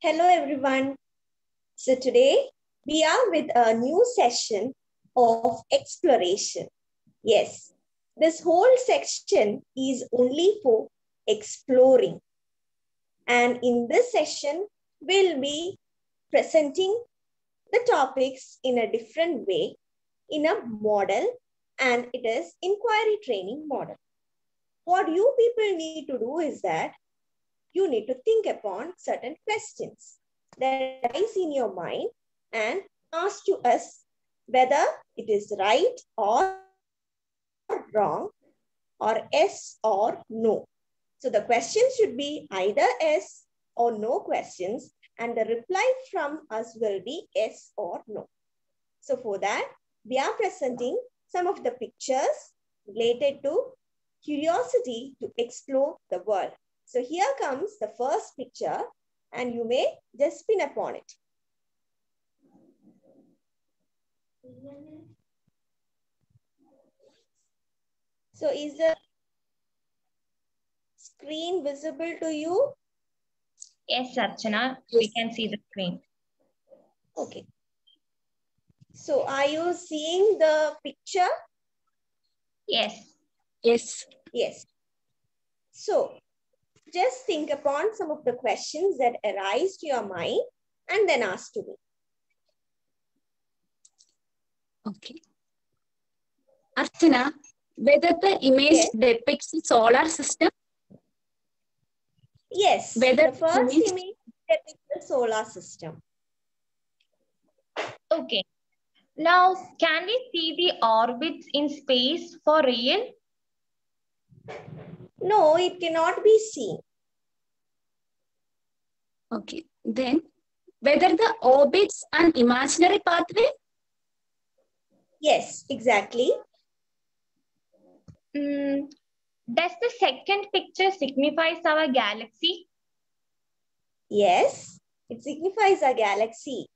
Hello, everyone. So today we are with a new session of exploration. Yes, this whole section is only for exploring. And in this session, we'll be presenting the topics in a different way in a model and it is inquiry training model. What you people need to do is that you need to think upon certain questions that arise in your mind and ask to us whether it is right or wrong or yes or no. So the question should be either yes or no questions and the reply from us will be yes or no. So for that, we are presenting some of the pictures related to curiosity to explore the world. So here comes the first picture and you may just spin upon it. So is the screen visible to you? Yes, Archana, we can see the screen. Okay. So are you seeing the picture? Yes. Yes. Yes. So just think upon some of the questions that arise to your mind and then ask to me. Okay. Archana, whether the image Yes. depicts the solar system? Yes, Whether the first image- image depicts the solar system. Okay. Now, can we see the orbits in space for real? No, it cannot be seen. Okay. Then, whether the orbits an imaginary pathway? Yes, exactly. Mm, does the second picture signifies our galaxy? Yes, it signifies our galaxy.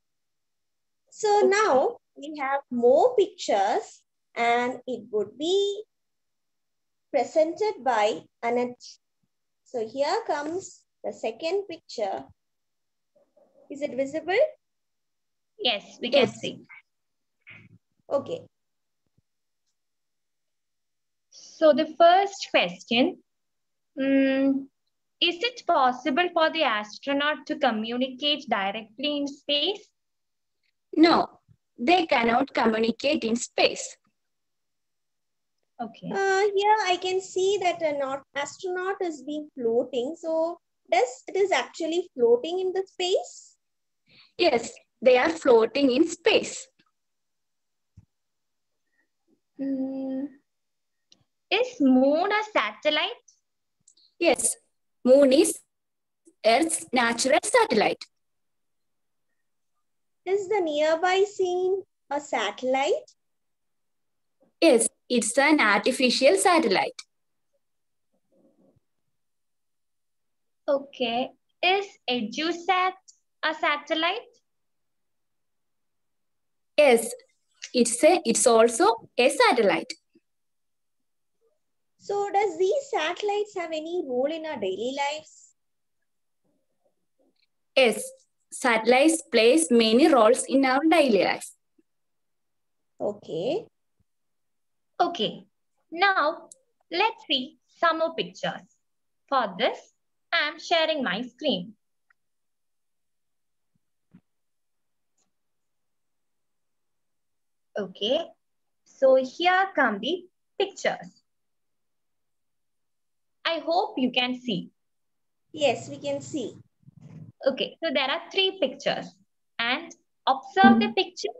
So Okay. now we have more pictures and it would be presented by Anat. So here comes the second picture. Is it visible? Yes, we can Yes. see. Okay. So the first question, mm, is it possible for the astronaut to communicate directly in space? No, they cannot communicate in space. Okay. Uh, here I can see that an au- astronaut is being floating. So does it is actually floating in the space? Yes, they are floating in space. Mm, is moon a satellite? Yes, moon is Earth's natural satellite. Is the nearby scene a satellite? Yes, it's an artificial satellite. Okay. Is EduSat a satellite? Yes, it's a, it's also a satellite. So does these satellites have any role in our daily lives? Yes, satellites plays many roles in our daily life. Okay. Okay. Now, let's see some more pictures. For this, I'm sharing my screen. Okay. So here come the pictures. I hope you can see. Yes, we can see. Okay, so there are three pictures and observe the picture,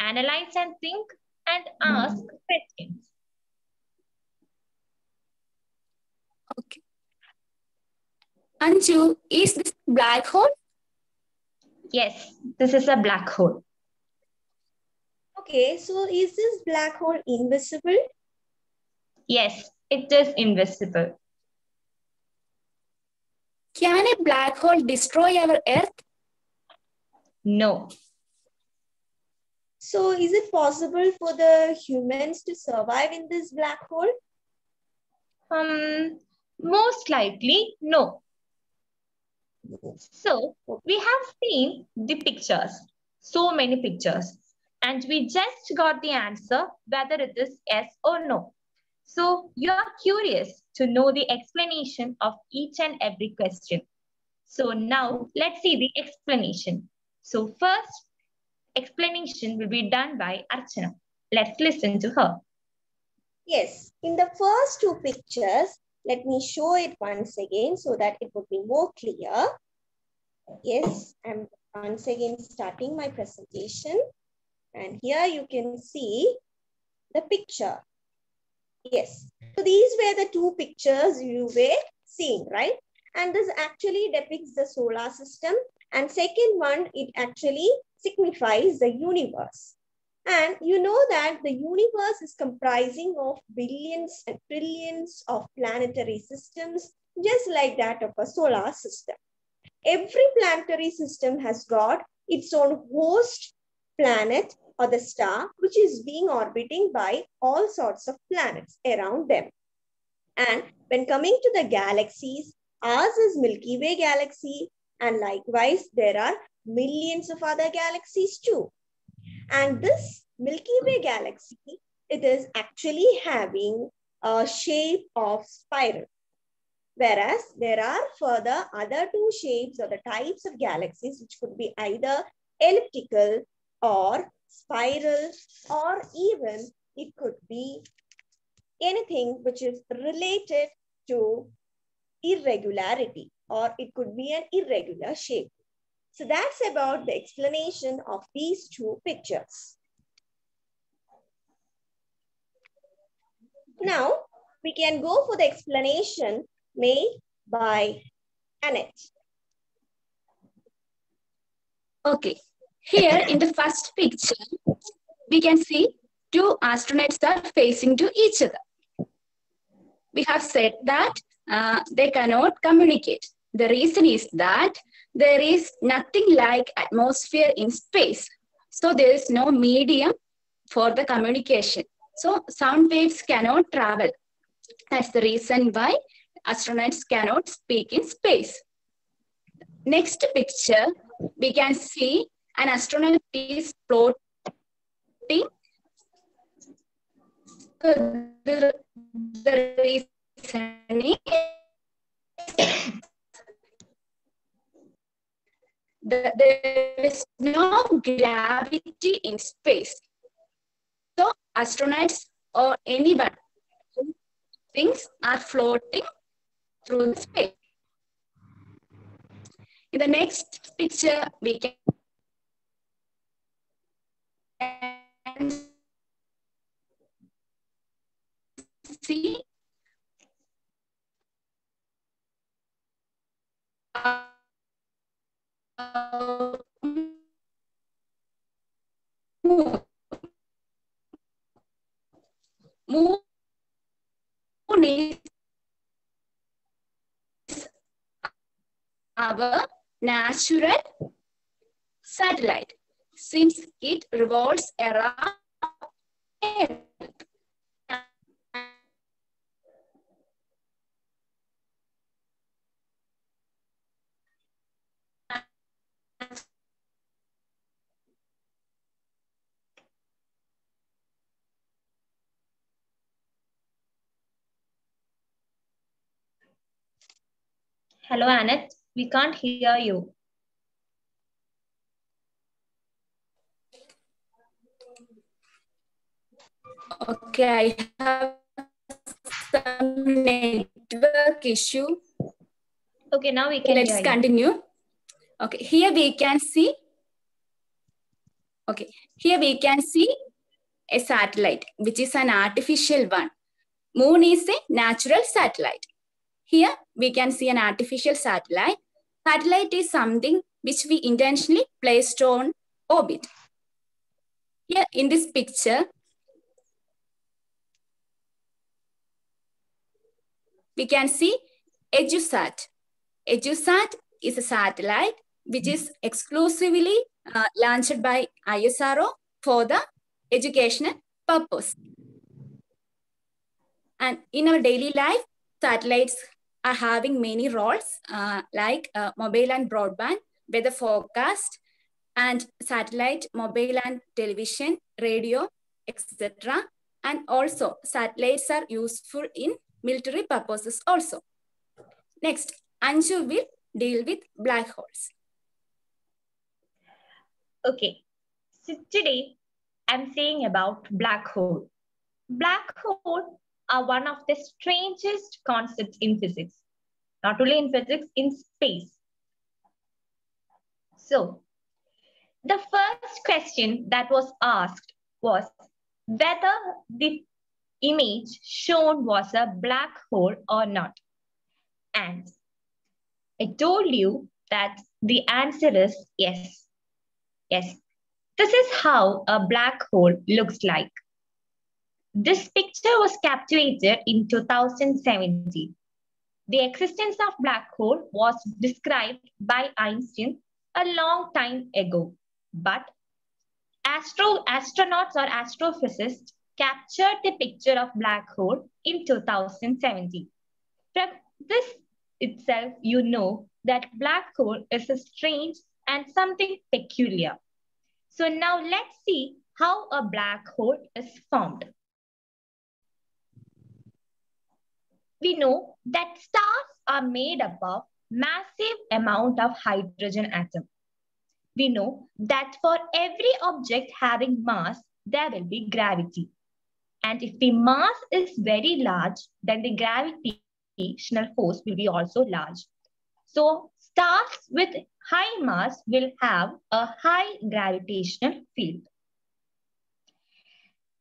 analyze and think and ask questions. Okay. Anju, is this black hole? Yes, this is a black hole. Okay, so is this black hole invisible? Yes, it is invisible. Can a black hole destroy our Earth? No. So is it possible for the humans to survive in this black hole? Um, most likely, no. So we have seen the pictures, so many pictures, and we just got the answer whether it is yes or no. So you are curious to know the explanation of each and every question. So now let's see the explanation. So first explanation will be done by Archana. Let's listen to her. Yes, in the first two pictures, let me show it once again so that it would be more clear. Yes, I'm once again starting my presentation. And here you can see the picture. Yes, so these were the two pictures you were seeing, right? And this actually depicts the solar system. And second one, it actually signifies the universe. And you know that the universe is comprising of billions and trillions of planetary systems, just like that of a solar system. Every planetary system has got its own host planet or the star, which is being orbiting by all sorts of planets around them. And when coming to the galaxies, ours is Milky Way galaxy. And likewise, there are millions of other galaxies too. And this Milky Way galaxy, it is actually having a shape of spiral. Whereas there are further other two shapes or the types of galaxies, which could be either elliptical or spiral, or even it could be anything which is related to irregularity, or it could be an irregular shape. So that's about the explanation of these two pictures. Now, we can go for the explanation made by Annette. Okay, here in the first picture, we can see two astronauts are facing to each other. We have said that uh, they cannot communicate. The reason is that there is nothing like atmosphere in space. So there is no medium for the communication. So sound waves cannot travel. That's the reason why astronauts cannot speak in space. Next picture, we can see an astronaut is floating. The, the the, there is no gravity in space. So astronauts or anyone, things are floating through the space. In the next picture, we can see moon. Is our natural satellite since it revolves around Hello, Annette. We can't hear you. Okay, I have some network issue. Okay, now we can Let's continue. Okay, here we can see. Okay, here we can see a satellite, which is an artificial one. Moon is a natural satellite. Here we can see an artificial satellite. Satellite is something which we intentionally placed on orbit. Here in this picture, we can see EduSat. EduSat is a satellite which is exclusively uh, launched by ISRO for the educational purpose. And in our daily life, satellites are having many roles uh, like uh, mobile and broadband, weather forecast, and satellite, mobile and television, radio, etc. And also satellites are useful in military purposes also. Next, Anju will deal with black holes. Okay, so today I'm saying about black hole. Black hole are one of the strangest concepts in physics. Not only in physics, in space. So, the first question that was asked was whether the image shown was a black hole or not. And I told you that the answer is yes. Yes. This is how a black hole looks like. This picture was captured in 2017. The existence of black hole was described by Einstein a long time ago, but astro astronauts or astrophysicists captured the picture of black hole in 2017. From this itself, you know that black hole is a strange and something peculiar. So now let's see how a black hole is formed. We know that stars are made up of massive amount of hydrogen atom. We know that for every object having mass, there will be gravity. And if the mass is very large, then the gravitational force will be also large. So stars with high mass will have a high gravitational field.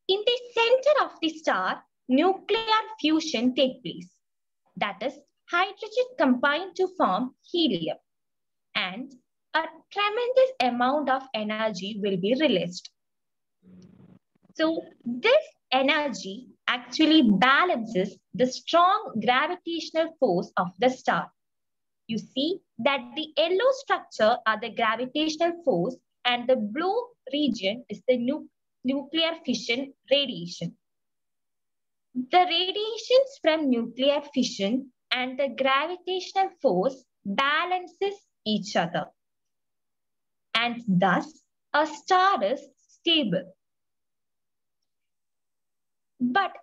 In the center of the star, nuclear fusion take place. That is, hydrogen combined to form helium. And a tremendous amount of energy will be released. So this energy actually balances the strong gravitational force of the star. You see that the yellow structure are the gravitational force and the blue region is the nu nuclear fission radiation. The radiations from nuclear fission and the gravitational force balances each other. And thus, a star is stable. But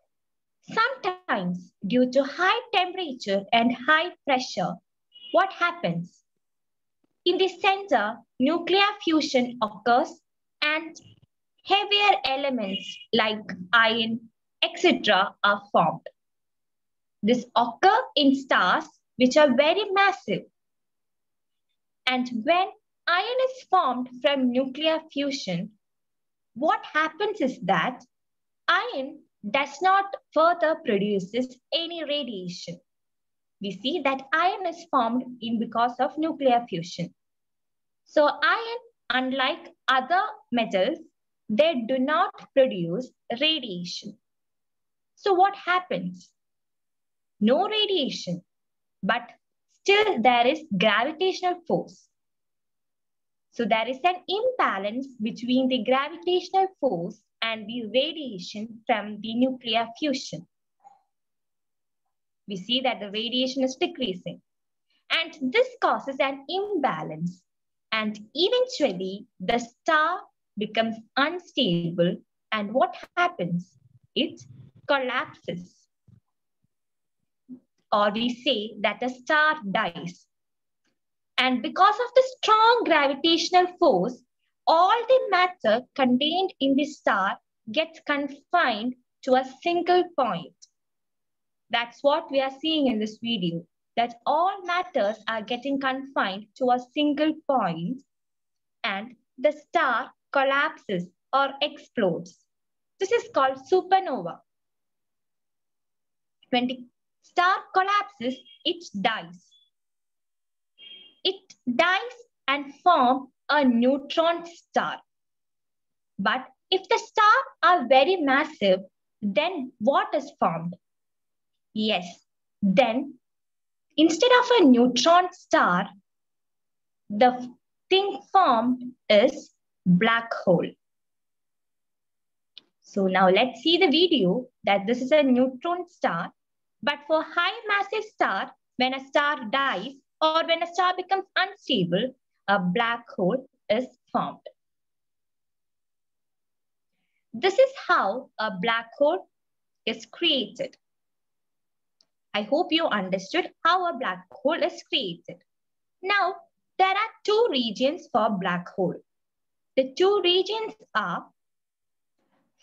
sometimes due to high temperature and high pressure, what happens? In the center, nuclear fusion occurs and heavier elements like iron, etc. are formed. This occur in stars which are very massive. And when iron is formed from nuclear fusion, what happens is that iron does not further produces any radiation. We see that iron is formed in because of nuclear fusion. So iron, unlike other metals, they do not produce radiation. So what happens? No radiation, but still there is gravitational force. So there is an imbalance between the gravitational force and the radiation from the nuclear fusion. We see that the radiation is decreasing. And this causes an imbalance. And eventually, the star becomes unstable. And what happens? It collapses. Or we say that the star dies. And because of the strong gravitational force, all the matter contained in the star gets confined to a single point. That's what we are seeing in this video, that all matters are getting confined to a single point and the star collapses or explodes. This is called supernova. When the star collapses, it dies. It dies and forms a neutron star. But if the stars are very massive, then what is formed? Yes, then instead of a neutron star, the thing formed is black hole. So now let's see the video that this is a neutron star, but for high massive star, when a star dies or when a star becomes unstable, a black hole is formed. This is how a black hole is created. I hope you understood how a black hole is created. Now, there are two regions for black hole. The two regions are,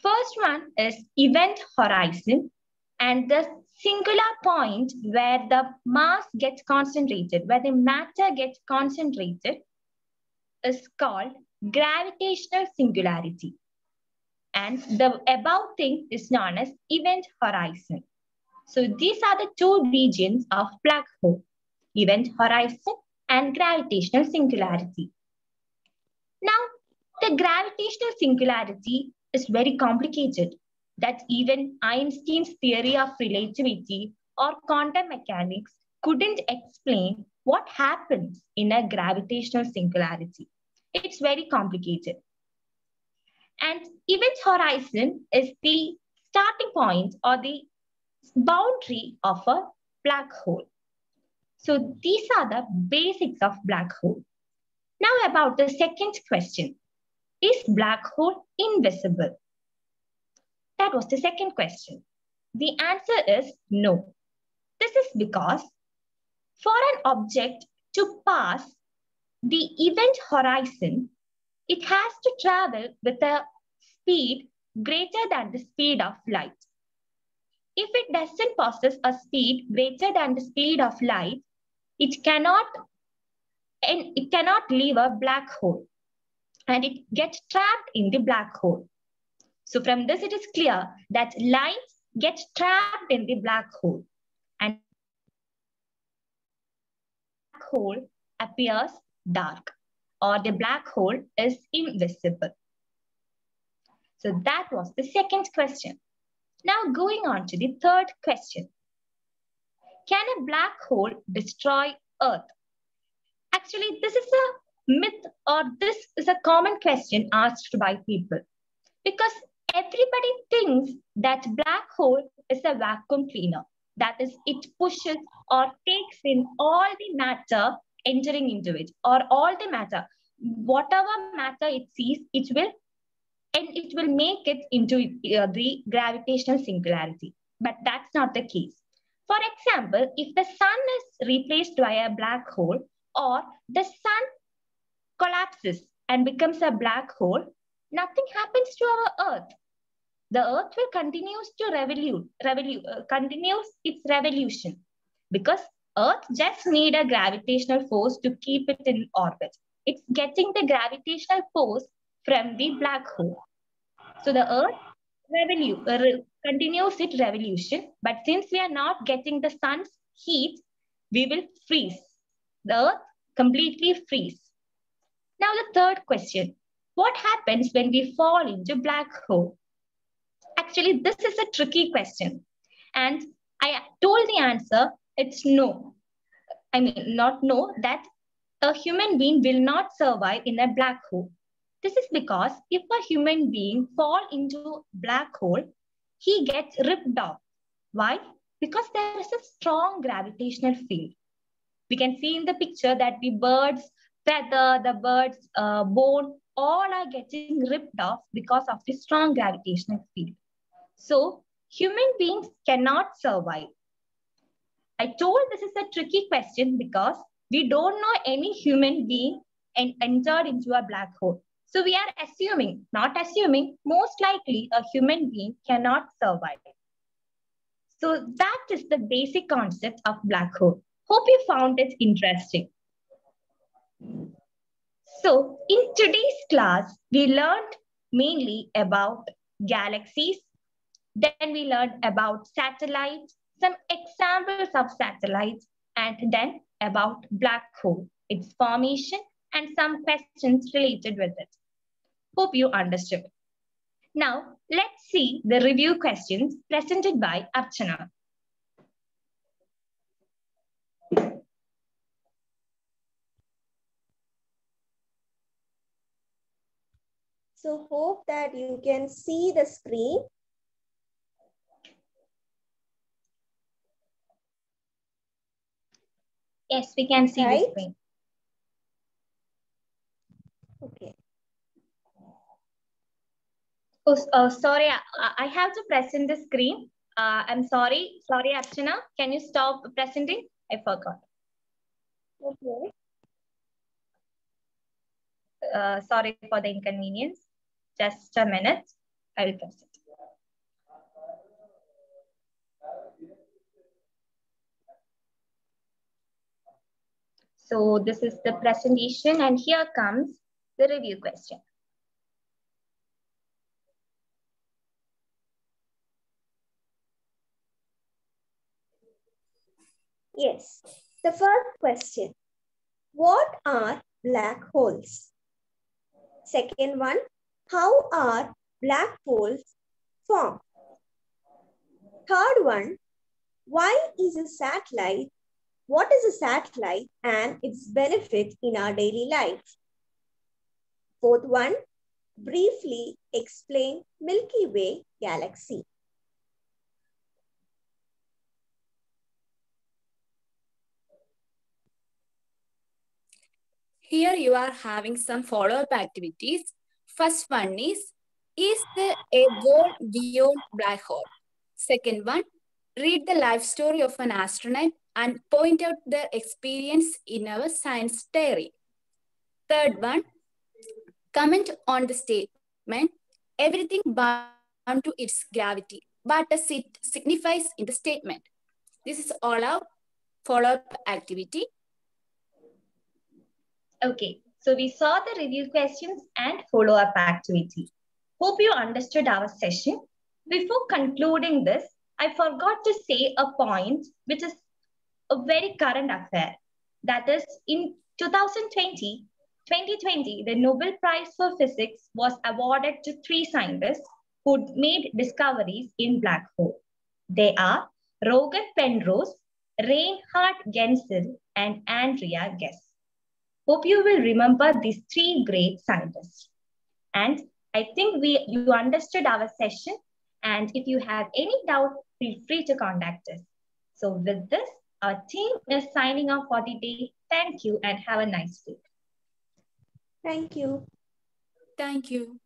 first one is event horizon and the singular point where the mass gets concentrated, where the matter gets concentrated is called gravitational singularity. And the above thing is known as event horizon. So these are the two regions of black hole, event horizon and gravitational singularity. Now, the gravitational singularity is very complicated that even Einstein's theory of relativity or quantum mechanics couldn't explain what happens in a gravitational singularity. It's very complicated. And event horizon is the starting point or the boundary of a black hole. So these are the basics of black hole. Now about the second question. Is black hole invisible? That was the second question. The answer is no. This is because for an object to pass the event horizon, it has to travel with a speed greater than the speed of light. If it doesn't possess a speed greater than the speed of light, it cannot and it cannot leave a black hole and it gets trapped in the black hole. So from this, it is clear that light gets trapped in the black hole and black hole appears dark or the black hole is invisible. So that was the second question. Now going on to the third question. Can a black hole destroy Earth? Actually, this is a myth or this is a common question asked by people because everybody thinks that black hole is a vacuum cleaner. That is, it pushes or takes in all the matter entering into it or all the matter. Whatever matter it sees, it will and it will make it into uh, the gravitational singularity. But that's not the case. For example, if the sun is replaced by a black hole or the sun collapses and becomes a black hole, nothing happens to our earth the earth will continues to revolute, revolute uh, continues its revolution because earth just need a gravitational force to keep it in orbit. It's getting the gravitational force from the black hole. So the earth revolute, uh, continues its revolution but since we are not getting the sun's heat we will freeze. The earth completely freeze. Now the third question. What happens when we fall into black hole Actually, this is a tricky question. And I told the answer, it's no. I mean, not no, that a human being will not survive in a black hole. This is because if a human being fall into black hole, he gets ripped off. Why? Because there is a strong gravitational field. We can see in the picture that the bird's feather, the bird's uh, bone, all are getting ripped off because of the strong gravitational field. So human beings cannot survive. I told this is a tricky question because we don't know any human being and entered into a black hole. So we are assuming, not assuming, most likely a human being cannot survive. So that is the basic concept of black hole. Hope you found it interesting. So in today's class, we learned mainly about galaxies, then we learned about satellites, some examples of satellites, and then about black hole, its formation, and some questions related with it. Hope you understood. Now, let's see the review questions presented by Archana. So hope that you can see the screen. Yes, we can see Right. the screen. Okay. Oh, oh, sorry, I, I have to present the screen. Uh, I'm sorry. Sorry, Archana. Can you stop presenting? I forgot. Okay. Uh, sorry for the inconvenience. Just a minute. I will present. So this is the presentation and here comes the review question. Yes. The first question. What are black holes? Second one. How are black holes formed? Third one. Why is a satellite? What is a satellite and its benefit in our daily life? Fourth one. Briefly explain Milky Way galaxy. Here you are having some follow-up activities. First one is, is there a world beyond black hole? Second one, read the life story of an astronaut and point out their experience in our science diary. Third one, comment on the statement, everything bound to its gravity. What does it signifies in the statement? This is all our follow-up activity. Okay, so we saw the review questions and follow-up activity. Hope you understood our session. Before concluding this, I forgot to say a point which is a very current affair. That is, in 2020, 2020, the Nobel Prize for Physics was awarded to three scientists who made discoveries in black hole. They are Roger Penrose, Reinhard Genzel, and Andrea Ghez. Hope you will remember these three great scientists. And I think we you understood our session. And if you have any doubt, feel free to contact us. So with this, our team is signing off for the day. Thank you and have a nice day. Thank you. Thank you.